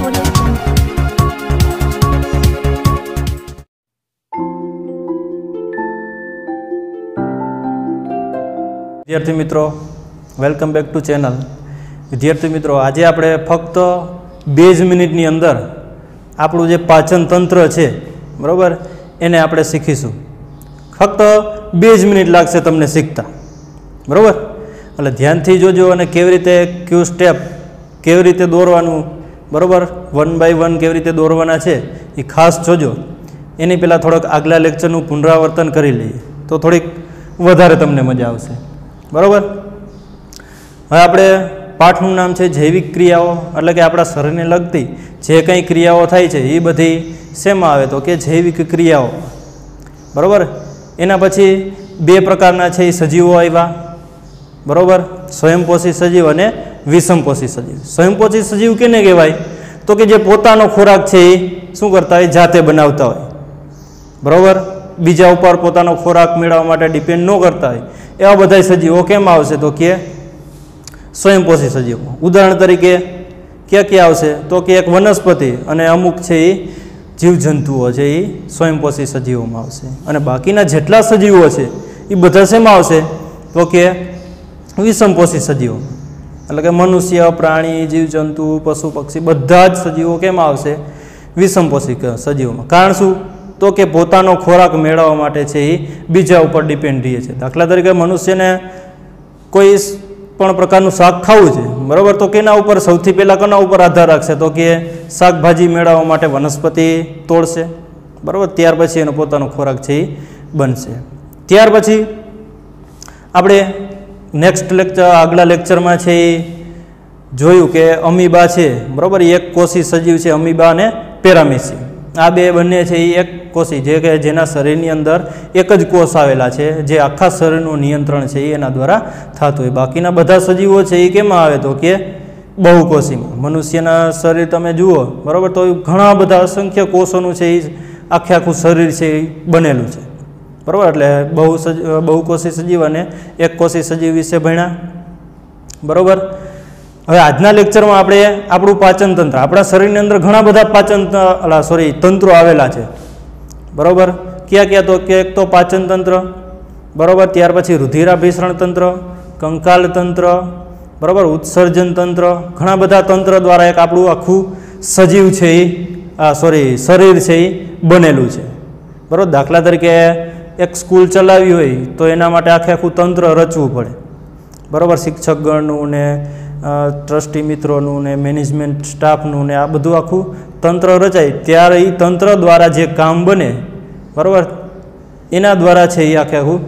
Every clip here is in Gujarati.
વિદ્યાર્થી મિત્રો વેલકમ બેક ટુ ચેનલ વિદ્યાર્થી મિત્રો, આજે આપણે ફક્ત બે જ મિનિટની અંદર આપણું જે પાચન તંત્ર છે, બરાબર, એને આપણે શીખીશું. ફક્ત બે જ મિનિટ લાગશે તમને શીખતા. બરાબર? એટલે ધ્યાનથી જોજો અને કેવી રીતે ક્યુ સ્ટેપ કેવી રીતે દોરવાનું બરાબર? વન બાય વન કેવી રીતે દોરવાના છે? એ ખાસ જોજો. એની પહેલાં થોડોક આગલા લેક્ચરનું પુનરાવર્તન કરી લઈએ. તો થોડીક વધારે તમને મજા આવશે. બરાબર? હવે આપણે પાઠનું નામ છે જૈવિક ક્રિયાઓ. એટલે કે આપણા શરીરને લગતી જે કંઈ ક્રિયાઓ થાય છે, એ બધી શેમાં આવે? તો કે જૈવિક ક્રિયાઓ. બરાબર? એના પછી બે પ્રકારના છે એ સજીવો આવ્યા. બરાબર? સ્વયંપોષી સજીવ અને વિષમપોષી સજીવ. સ્વયંપોષી સજીવ કેને કહેવાય? તો કે જે પોતાનો ખોરાક છે એ શું કરતા હોય? જાતે બનાવતા હોય. બરાબર? બીજા ઉપર પોતાનો ખોરાક મેળવવા માટે ડિપેન્ડ ન કરતા હોય. એવા બધા સજીવો કેમ આવશે? તો કે સ્વયંપોષી સજીવો ઉદાહરણ તરીકે ક્યાં ક્યાં આવશે? તો કે એક વનસ્પતિ અને અમુક છે એ જીવજંતુઓ છે એ સ્વયંપોષી સજીવોમાં આવશે. અને બાકીના જેટલા સજીવો છે એ બધા શેમાં આવશે? તો કે વિષમપોષી સજીવો. એટલે કે મનુષ્ય, પ્રાણી, જીવજંતુ, પશુ, પક્ષી બધા જ સજીવો કેમ આવશે? વિષમપોષી સજીવોમાં. કારણ શું? તો કે પોતાનો ખોરાક મેળવવા માટે છે એ બીજા ઉપર ડિપેન્ડ રહે છે. દાખલા તરીકે મનુષ્યને કોઈ પણ પ્રકારનું શાક ખાવું છે, બરાબર? તો કેના ઉપર? સૌથી પહેલાં કોના ઉપર આધાર રાખશે? તો કે શાકભાજી મેળવવા માટે વનસ્પતિ તોડશે, બરાબર? ત્યાર પછી એનો પોતાનો ખોરાક છે એ બનશે. ત્યાર પછી આપણે નેક્સ્ટ લેક્ચર આગલા લેક્ચરમાં છે એ જોયું કે અમીબા છે. બરાબર? એક કોષી સજીવ છે અમીબા અને પેરામીસી. આ બે બંને છે એ એક કોષી જે કે જેના શરીરની અંદર એક જ કોષ આવેલા છે. જે આખા શરીરનું નિયંત્રણ છે એના દ્વારા થતું હોય. બાકીના બધા સજીવો છે એ કેમાં આવે તો કે બહુકોષીમાં મનુષ્યના શરીર તમે જુઓ, બરાબર? તો ઘણા બધા અસંખ્ય કોષોનું છે એ આખે આખું શરીર છે એ બનેલું છે. બરાબર? એટલે બહુ સજ બહુકોષી સજીવ અને એક કોષી સજીવ વિશે ભણ્યા. બરાબર? હવે આજના લેક્ચરમાં આપણે આપણું પાચન તંત્ર, આપણા શરીરની અંદર ઘણા બધા પાચન સોરી તંત્રો આવેલા છે. બરાબર? ક્યાં ક્યાં તો કે એક તો પાચન તંત્ર, બરાબર? ત્યાર પછી રુધિરાભિસરણ તંત્ર, કંકાલ તંત્ર, બરાબર? ઉત્સર્જન તંત્ર, ઘણા બધા તંત્ર દ્વારા એક આપણું આખું સજીવ છે એ સોરી શરીર છે એ બનેલું છે. બરાબર? દાખલા તરીકે એક સ્કૂલ ચલાવી હોય તો એના માટે આખે આખું તંત્ર રચવું પડે. બરાબર? શિક્ષકગણનું ને ટ્રસ્ટી મિત્રોનું ને, મેનેજમેન્ટ સ્ટાફનું ને આ બધું આખું તંત્ર રચાય. ત્યારે એ તંત્ર દ્વારા જે કામ બને, બરાબર? એના દ્વારા છે એ આખે આખું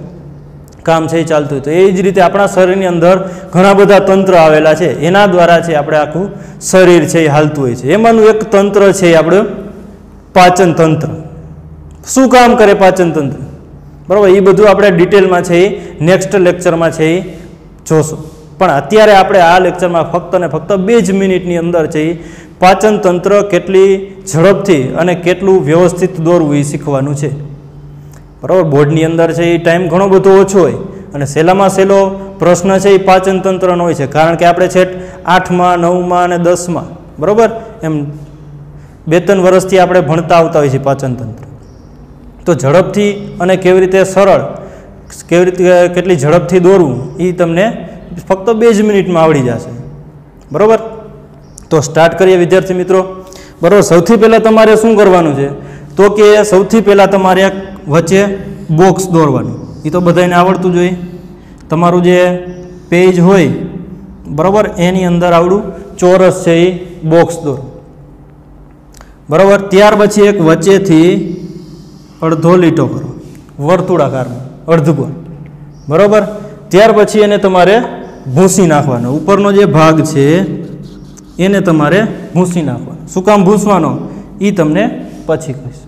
કામ છે એ ચાલતું તો એ જ રીતે આપણા શરીરની અંદર ઘણા બધા તંત્ર આવેલા છે. એના દ્વારા છે આપણે આખું શરીર છે એ હાલતું હોય છે. એમાંનું એક તંત્ર છે એ આપણું પાચન તંત્ર શું કામ કરે પાચન તંત્ર બરાબર એ બધું આપણે ડિટેલમાં છે એ નેક્સ્ટ લેક્ચરમાં છે એ જોશું. પણ અત્યારે આપણે આ લેક્ચરમાં ફક્ત ને ફક્ત બે જ મિનિટની અંદર છે એ પાચન તંત્ર કેટલી ઝડપથી અને કેટલું વ્યવસ્થિત દોરવું એ શીખવાનું છે. બરાબર, બોર્ડની અંદર છે એ ટાઈમ ઘણો બધો ઓછો હોય. અને સહેલામાં સહેલો પ્રશ્ન છે એ પાચન તંત્રનો હોય છે. કારણ કે આપણે છેટ આઠમાં, નવમાં અને દસમાં, બરાબર? એમ બે ત્રણ વર્ષથી આપણે ભણતા આવતા હોય છે પાચન તંત્ર. તો ઝડપથી અને કેવી રીતે સરળ, કેવી રીતે, કેટલી ઝડપથી દોરવું એ તમને ફક્ત બે જ મિનિટમાં આવડી જશે. બરાબર? તો સ્ટાર્ટ કરીએ વિદ્યાર્થી મિત્રો. બરાબર, સૌથી પહેલાં તમારે શું કરવાનું છે? તો કે સૌથી પહેલાં તમારે વચ્ચે બોક્સ દોરવાનું. એ તો બધાને આવડતું જોઈએ તમારું જે પેજ હોય, બરાબર, એની અંદર આવડું ચોરસ છે એ બોક્સ દોર. બરાબર, ત્યાર પછી એક વચ્ચેથી અડધો લીટો કરો. વર્તુળાકારમાં અર્ધગોળ બરાબર? ત્યાર પછી એને તમારે ભૂંસી નાખવાનો. ઉપરનો જે ભાગ છે, એને તમારે ભૂંસી નાખવાનો. શું કામ ભૂંસવાનો? એ તમને પછી કહીશ.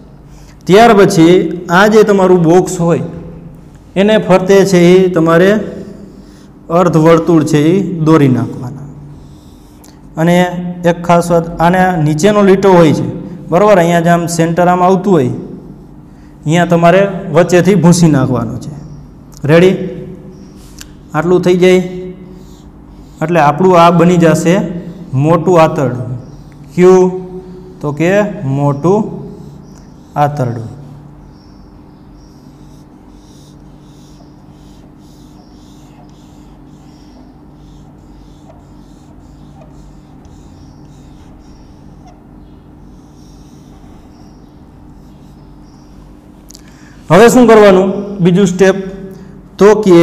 ત્યાર પછી આ જે તમારું બોક્સ હોય, એને ફરતે છે એ તમારે અર્ધ વર્તુળ છે એ દોરી નાખવાના. અને એક ખાસ વાત, આને નીચેનો લીટો હોય છે. બરાબર? અહીંયા જે આમ સેન્ટર આમ આવતું હોય અહીંયા તમારે વચ્ચેથી ભૂંસી નાખવાનું છે. રેડી આટલું થઈ જાય. એટલે આપણું આ બની જશે મોટું આંતરડું. ક્યુ તો કે મોટું આંતરડું. હવે શું કરવાનું? બીજું સ્ટેપ તો કે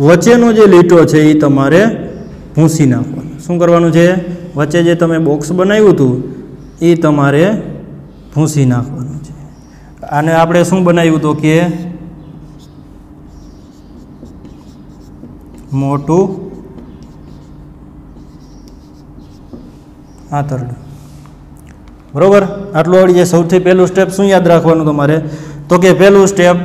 વચ્ચેનો જે લીટો છે એ તમારે ભૂંસી નાખવાનો. શું કરવાનું છે? વચ્ચે જે તમે બોક્સ બનાવ્યું હતું એ તમારે ભૂંસી નાખવાનું છે. આને આપણે શું બનાવ્યું હતું કે મોટું આંતરડું. બરાબર? આટલું આવડી જાય. સૌથી પહેલું સ્ટેપ શું યાદ રાખવાનું તમારે? તો કે પહેલું સ્ટેપ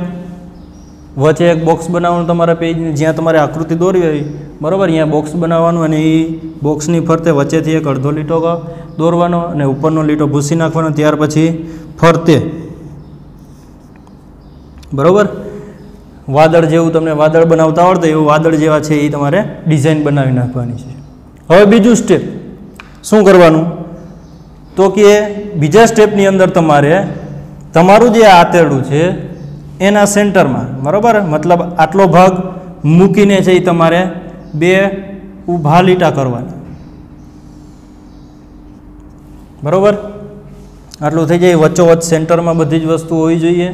વચ્ચે એક બોક્સ બનાવવાનું તમારા પેજની જ્યાં તમારે આકૃતિ દોરવી હોય, બરાબર? અહીંયા બોક્સ બનાવવાનું અને એ બોક્સની ફરતે વચ્ચેથી એક અડધો લીટો દોરવાનો અને ઉપરનો લીટો ભૂસી નાખવાનો, ત્યાર પછી ફરતે. બરાબર? વાદળ જેવું તમને વાદળ બનાવતા આવડતું, એવું વાદળ જેવા છે એ તમારે ડિઝાઇન બનાવી નાખવાની છે. હવે બીજું સ્ટેપ શું કરવાનું? તો કે બીજા સ્ટેપની અંદર તમારે તમારું જે આંતરડું છે, એના સેન્ટરમાં, બરાબર? મતલબ આટલો ભાગ મૂકીને છે એ તમારે બે ઊભા લીટા કરવાના. બરાબર? આટલું થઈ જાય, વચ્ચોવચ્ચ સેન્ટરમાં બધી જ વસ્તુ હોવી જોઈએ.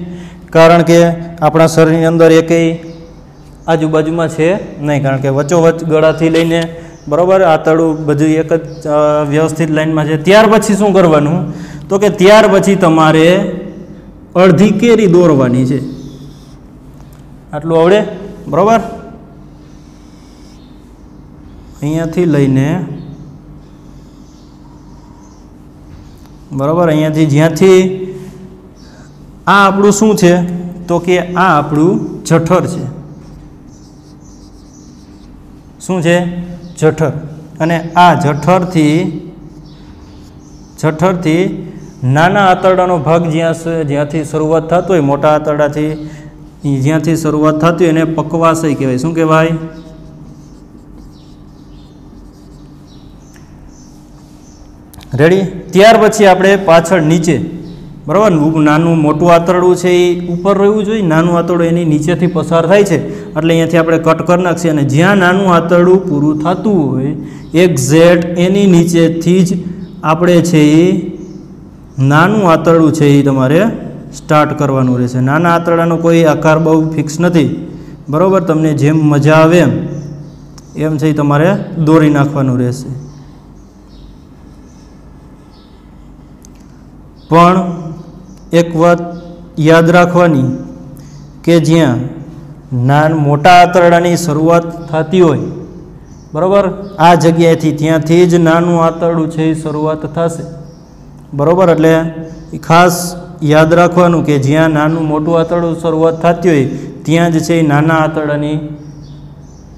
કારણ કે આપણા શરીરની અંદર એકેય આજુબાજુમાં છે નહીં, કારણ કે વચ્ચોવચ્ચ ગળાથી લઈને, બરાબર? આંતરડું બધું એક જ વ્યવસ્થિત લાઈનમાં છે. ત્યાર પછી શું કરવાનું? તો કે ત્યાર પછી તમારે અડધી કેરી દોરવાની છે. આટલું આવડે? બરાબર? અહીંયાથી લઈને બરાબર, અહીંયાથી જ્યાંથી આ આપણું શું છે? તો કે આ આપણું જઠર છે. શું છે? જઠર. અને આ જઠરથી જઠરથી નાના આંતરડાનો ભાગ જ્યાં જ્યાંથી શરૂઆત થતો હોય, મોટા આંતરડાથી જ્યાંથી શરૂઆત થતી હોય એને પકવાશય કહેવાય. શું કહેવાય? રેડી ત્યાર પછી આપણે પાછળ નીચે, બરાબર? નાનું મોટું આંતરડું છે એ ઉપર રહેવું જોઈએ. નાનું આંતરડું એની નીચેથી પસાર થાય છે. એટલે અહીંયાથી આપણે કટ કરી નાખીએ અને જ્યાં નાનું આંતરડું પૂરું થતું હોય એક્ઝેક્ટ એની નીચેથી જ આપણે છે એ નાનું આંતરડું છે એ તમારે સ્ટાર્ટ કરવાનું રહેશે. નાના આંતરડાનો કોઈ આકાર બહુ ફિક્સ નથી. બરાબર? તમને જેમ મજા આવે એમ. એમ છે એ તમારે દોરી નાખવાનું રહેશે. પણ એક વાત યાદ રાખવાની કે જ્યાં નાન મોટા આંતરડાની શરૂઆત થતી હોય, બરાબર? આ જગ્યાએથી ત્યાંથી જ નાનું આંતરડું છે એ શરૂઆત થશે. બરાબર? એટલે ખાસ યાદ રાખવાનું કે જ્યાં નાનું મોટું આંતરડું શરૂઆત થતી હોય, ત્યાં જ છે એ નાના આંતરડાની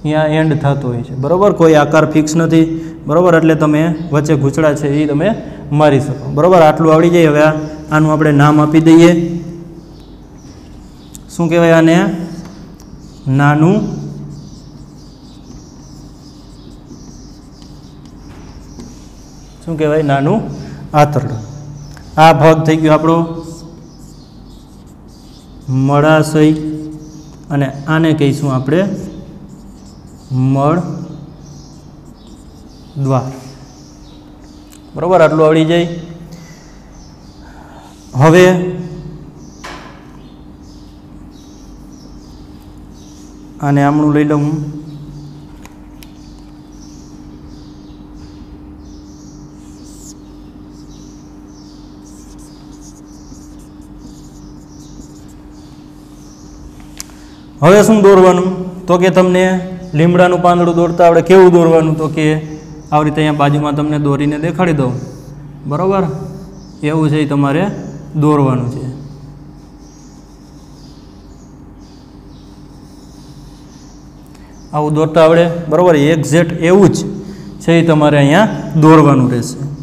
ત્યાં એન્ડ થતો હોય છે. બરાબર? કોઈ આકાર ફિક્સ નથી. બરાબર? એટલે તમે વચ્ચે ઘૂંચડા છે એ તમે મારી શકો. બરાબર? આટલું આવડી જાય. હવે આનું આપણે નામ આપી દઈએ. શું કહેવાય આને? નાનું શું કહેવાય? નાનું આંતરડું. આ ભાગ થઈ ગયો આપણો મળાશય અને આને કહીશું આપણે મળ દ્વાર બરાબર, આટલું આવડી જાય. હવે આને આમણું લઈ લઉં હું. હવે શું દોરવાનું? તો કે તમને લીમડાનું પાંદડું દોરતા આવડે, કેવું દોરવાનું? તો કે આવી રીતે અહીંયા બાજુમાં તમને દોરીને દેખાડી દઉં. બરાબર? એવું છે એ તમારે દોરવાનું છે. આવું દોરતા આવડે? બરાબર? એક્ઝેક્ટ એવું જ છે એ તમારે અહીંયા દોરવાનું રહેશે.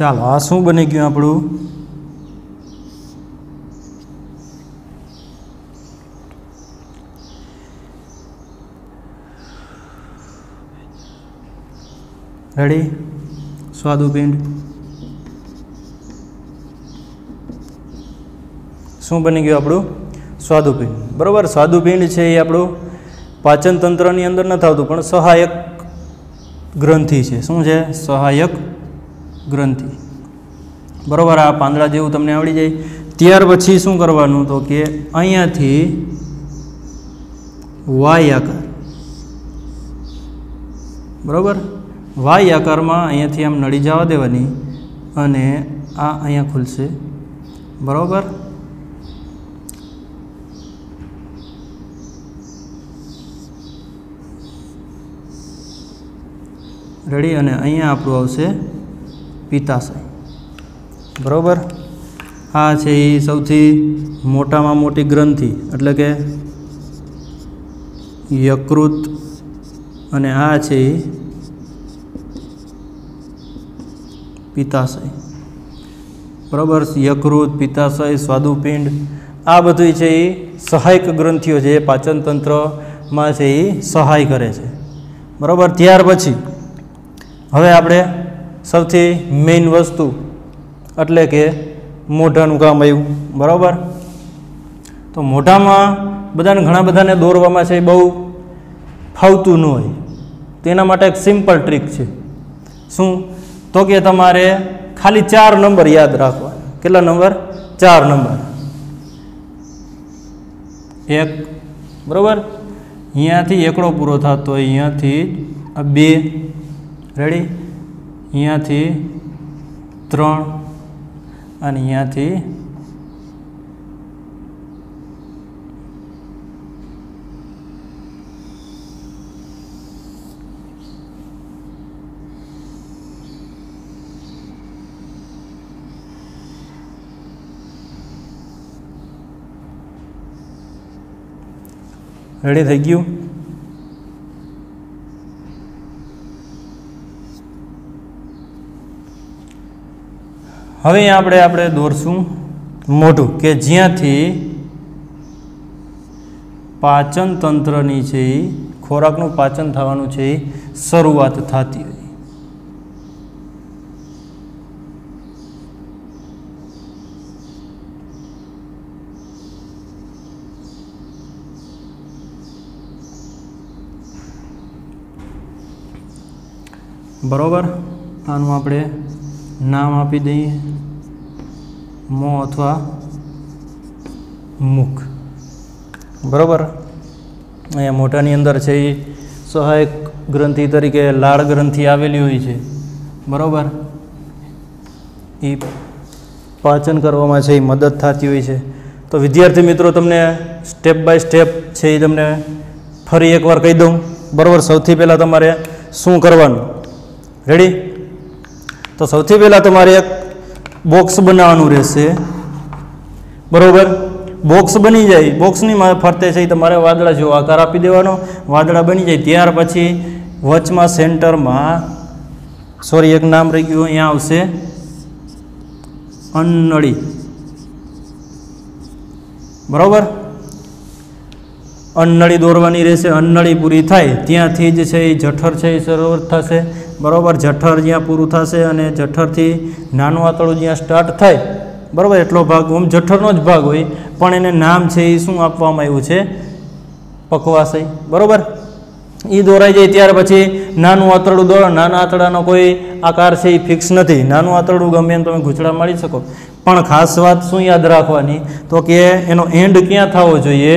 ચાલો, આ શું બની ગયું આપણું? રેડી સ્વાદુપિંડ શું બની ગયું આપણું? સ્વાદુપિંડ બરાબર સ્વાદુપિંડ છે એ આપણું પાચનતંત્રની અંદર નથી આવતું, પણ સહાયક ગ્રંથિ છે. શું છે? સહાયક ગ્રંથિ. બરાબર, આ પાંદડા જેવું તમને આવડી જાય? ત્યાર પછી શું કરવાનું તો કે અહીંયાથી વાય આકાર. બરાબર? વાય આકારમાં અહીંયાથી આમ નળી જવા દેવાની અને આ અહીંયા ખુલશે. બરાબર? રેડી? અને અહીંયા આપણું આવશે પિત્તાશય બરાબર? આ છે એ સૌથી મોટામાં મોટી ગ્રંથિ, એટલે કે યકૃત, અને આ છે એ પિત્તાશય બરાબર? યકૃત પિત્તાશય સ્વાદુપિંડ, આ બધું છે એ સહાયક ગ્રંથિઓ છે, એ પાચન તંત્રમાં છે એ સહાય કરે છે. બરાબર? ત્યાર પછી, હવે આપણે સૌથી મેઇન વસ્તુ એટલે કે મોઢાનું કામ આવ્યું, બરાબર? તો મોઢામાં બધાને, ઘણા બધાને દોરવામાં છે એ બહુ ફાવતું ન હોય. તેના માટે એક સિમ્પલ ટ્રીક છે. શું? તો કે તમારે ખાલી ચાર નંબર યાદ રાખવા કેટલા નંબર ચાર નંબર એક, બરાબર? અહીંયાથી એકડો પૂરો થતો હોય, અહીંયાથી બે. રેડી અહીંયાથી ત્રણ અને અહીંયાથી રેડી થઈ ગયું? હવે આપણે આપણે દોરશું મોઢું કે જ્યાંથી પાચન તંત્રની છે ખોરાકનું પાચન થવાનું છે શરૂઆત થતી હોય. બરોબર? આનું આપણે નામ આપી દઈએ. મોં અથવા મુખ. બરાબર? અહીંયા મોઢાની અંદર છે એ સહાયક ગ્રંથિ તરીકે લાળ ગ્રંથિ આવેલી હોય છે. બરાબર? એ પાચન કરવામાં છે, એ મદદ થતી હોય છે. તો વિદ્યાર્થી મિત્રો, તમને સ્ટેપ બાય સ્ટેપ છે એ તમને ફરી એકવાર કહી દઉં. બરાબર? સૌથી પહેલાં તમારે શું કરવાનું? રેડી તો સૌથી પહેલાં તમારે એક બોક્સ બનાવવાનું રહેશે. બરાબર? બોક્સ બની જાય. બોક્સની ફરતે છે તમારે વાદળા જેવો આકાર આપી દેવાનો. વાદળા બની જાય ત્યાર પછી વચમાં, સેન્ટરમાં સોરી એક નામ રહી ગયું, અહીંયા આવશે. અન્નળી. બરાબર? અન્નળી દોરવાની રહેશે. અન્નળી પૂરી થાય. ત્યાંથી જ છે એ જઠર છે એ શરૂઆત થશે. બરાબર જઠર જ્યાં પૂરું થશે અને જઠરથી નાનું આંતરડું જ્યાં સ્ટાર્ટ થાય, બરાબર, એટલો ભાગ ઓમ જઠરનો જ ભાગ હોય, પણ એને નામ છે એ શું આપવામાં આવ્યું છે? પકવાશય બરાબર? એ દોરાઈ જાય ત્યાર પછી નાનું આંતરડું દોરો, નાના આંતરડાનો કોઈ આકાર છે એ ફિક્સ નથી. નાનું આંતરડું ગમે એમ તમે ઘૂંચડા મારી શકો. પણ ખાસ વાત શું યાદ રાખવાની? તો કે એનો એન્ડ ક્યાં થવો જોઈએ?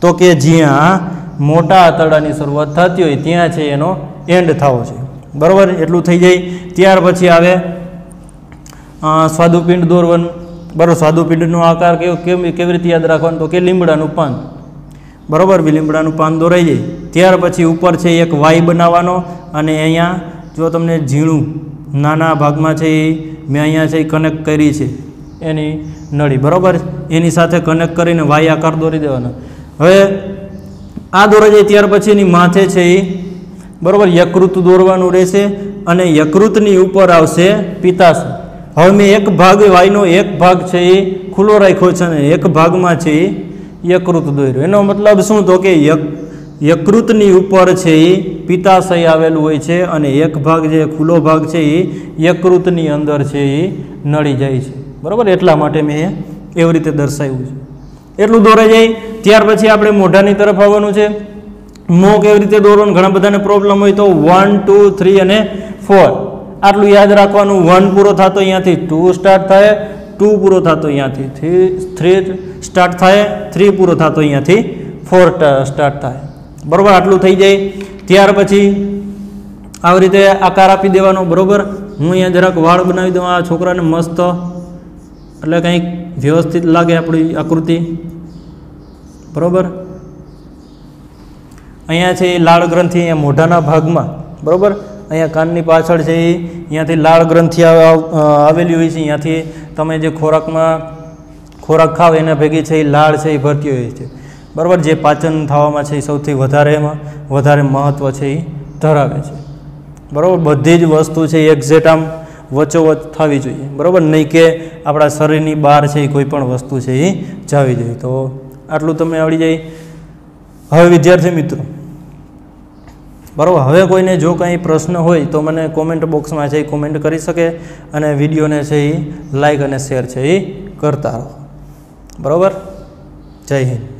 તો કે જ્યાં મોટા આંતરડાની શરૂઆત થતી હોય, ત્યાં છે એનો એન્ડ થવો છે બરાબર? એટલું થઈ જાય. ત્યાર પછી આવે સ્વાદુપિંડ દોરવાનું. બરાબર, સ્વાદુપિંડનો આકાર કેવો કેમ કેવી રીતે યાદ રાખવાનું? તો કે લીમડાનું પાન. બરાબર? બી લીમડાનું પાન દોરાઈ જાય. ત્યાર પછી ઉપર છે એક વાય બનાવવાનો અને અહીંયા જો તમને ઝીણું, નાના ભાગમાં છે એ, મેં અહીંયા છે એ કનેક્ટ કરી છે. એની નળી. બરાબર? એની સાથે કનેક્ટ કરીને વાય આકાર દોરી દેવાનો. હવે આ દોરાઈ જાય ત્યાર પછી એની માથે છે એ બરાબર, યકૃત દોરવાનું રહેશે અને યકૃતની ઉપર આવશે પિત્તાશય હવે મેં એક ભાગ વાયનો, એક ભાગ છે એ ખુલ્લો રાખ્યો છે અને એક ભાગમાં છે એ યકૃત દોર્યો. એનો મતલબ શું? તો કે યક, યકૃતની ઉપર છે એ પિત્તાશય આવેલું હોય છે અને એક ભાગ જે ખુલ્લો ભાગ છે એ યકૃતની અંદર છે એ નળી જાય છે. બરાબર? એટલા માટે મેં એવી રીતે દર્શાવ્યું છે. એટલું દોરાઈ જાય. ત્યાર પછી આપણે મોઢાની તરફ આવવાનું છે. મોં કેવી રીતે દોરવાનું ઘણા બધાને પ્રોબ્લેમ હોય તો વન ટુ થ્રી અને ફોર આટલું યાદ રાખવાનું. વન પૂરો થતો અહીંયાથી ટુ સ્ટાર્ટ થાય ટુ પૂરો થતો અહીંયાથી થ્રી થ્રી સ્ટાર્ટ થાય થ્રી પૂરો થતો અહીંયાથી ફોર સ્ટાર્ટ થાય. બરાબર? આટલું થઈ જાય. ત્યાર પછી આવી રીતે આકાર આપી દેવાનો, બરાબર? હું અહીંયા જરાક વાળ બનાવી દઉં, આ છોકરાને મસ્ત. એટલે કંઈક વ્યવસ્થિત લાગે આપણી આકૃતિ. બરાબર? અહીંયા છે એ લાળ ગ્રંથિ અહીંયા મોઢાના ભાગમાં, બરાબર? અહીંયા કાનની પાછળ છે એ, અહીંયાથી લાળ ગ્રંથિ આવ- આવ- આવેલી હોય છે. અહીંયાથી તમે જે ખોરાકમાં, ખોરાક ખાવ એના ભેગી છે એ લાળ છે એ ભરતી હોય છે. બરાબર? જે પાચન થવામાં છે એ સૌથી વધારે એમાં, વધારે મહત્ત્વ છે એ ધરાવે છે. બરાબર? બધી જ વસ્તુ છે એ એક્ઝેક્ટ આમ વચોવચ થવી જોઈએ. બરાબર? નહીં કે આપણા શરીરની બહાર છે એ કોઈ પણ વસ્તુ છે એ જવી જોઈએ. તો આટલું તમે આવડી જાય? હવે વિદ્યાર્થી મિત્રો, બરાબર, હવે કોઈને જો કંઈ પ્રશ્ન હોય તો મને કોમેન્ટ બોક્સમાં છે એ કોમેન્ટ કરી શકે અને વિડીયોને છે એ લાઇક અને શેર છે એ કરતા રહો. બરાબર? જય હિન્દ.